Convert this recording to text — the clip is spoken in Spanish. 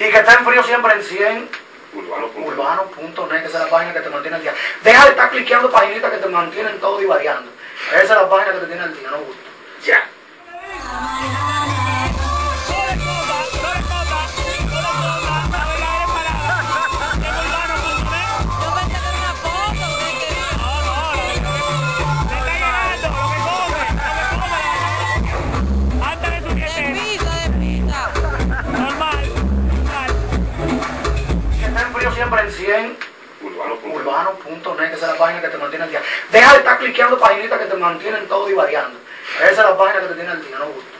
Y que está en frío siempre en 100 Urbano.net. urbano.net, que es la página que te mantiene al día. Deja de estar cliqueando paginitas que te mantienen todo y variando. Esa es la página que te tiene al día, no gusta. Ya. Siempre en 100 Urbano.net. que esa es la página que te mantiene al día. Deja de estar cliqueando paginitas que te mantienen todo y variando. Esa es la página que te tiene al día, no gusta.